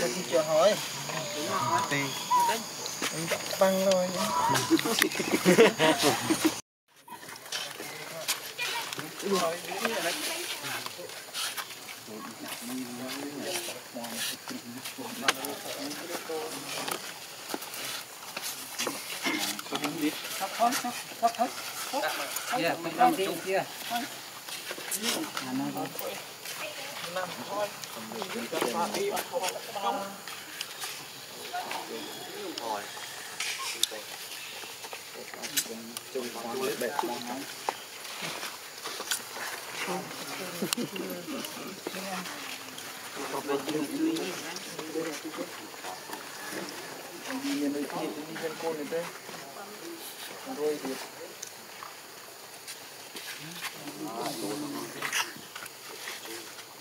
rồi cho chưa hỏi tí băng rồi Sắp hết, sắp hết, sắp hết. Dạ, mình đang đi kia. Hãy subscribe cho làm thôi mình cứ làm đi mà thôi không thôi chung con lưỡi bệt ra hả nhìn thấy chị nhìn cô này đấy rồi thì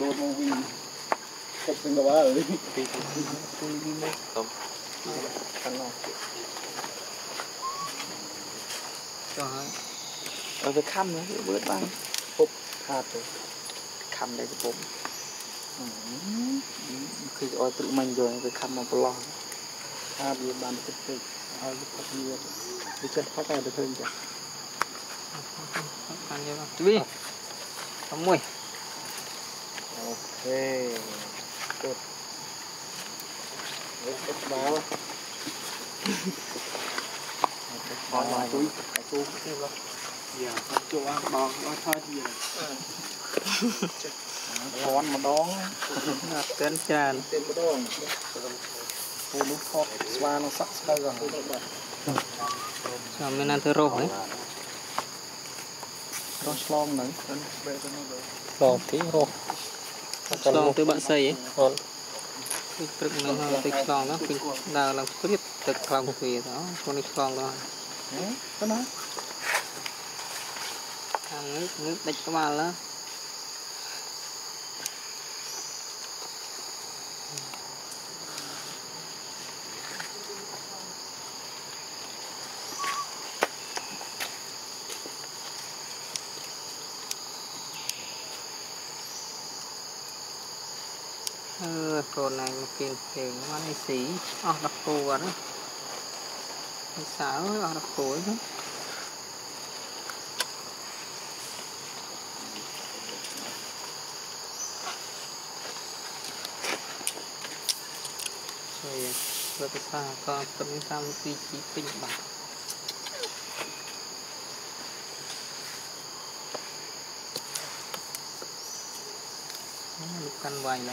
Lord will be fixing the wire. Cho hả? Ở cái khăm nữa, cái bớt băng. Phục, hạt rồi. Khăm đây cái bụng. គឺឲ្យព្រឹកមិញយកវាខំមកប្រឡោះថាវាបានទឹកទឹកឲ្យលុបទឹកវាវាចិត្តផុតតែទៅធ្វើអញ្ចឹងបានយកទៅវិញតែមួយ Hey, good. Đấy, cất báo. Còn túi, túi cũng thêm lắm. Dạ, con chỗ ăn bò, bò thôi gì rồi. Con mà đón, tên tràn. Tên mà đón. Nó sắc sắc rồi. Sao mình ăn thơ rô ấy? Rô này. Rô tí rô. ឆ្លងទៅបាក់សៃហ៎គាត់ពីព្រឹកនឹងហើយទៅឆ្លងដល់ពីដើរឡើងព្រៀបទឹកខ្លាំងព្រៀបអូខ្លួននេះឆ្លងដល់ហ្នឹងទៅណាខាងនេះនឹងដាច់ក្បាលណា tập này mà kiên thì nó đi xỉ ở đập cù vậy đó xảo ở đập cù đó rồi vừa cái xa có tấm sao duy trì bình bản căn vành đó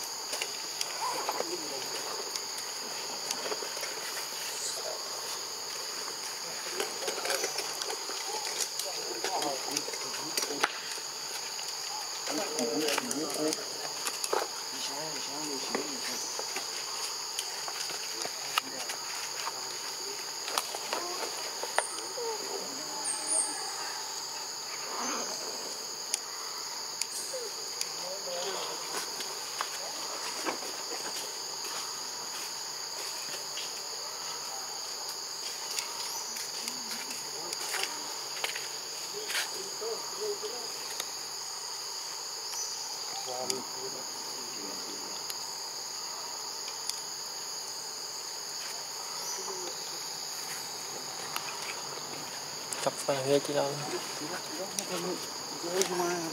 chọc phải nghe chị đâu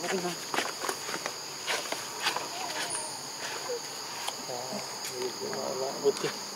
Hãy subscribe cho kênh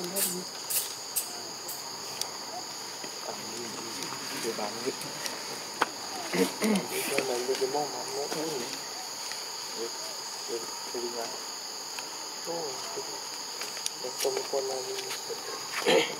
cùng đây đi Để bán đi. Cho nên được cái món mắm nó thế nhỉ. Được, được, được đi ngay. Ô, được. Được trong con này. Được, được.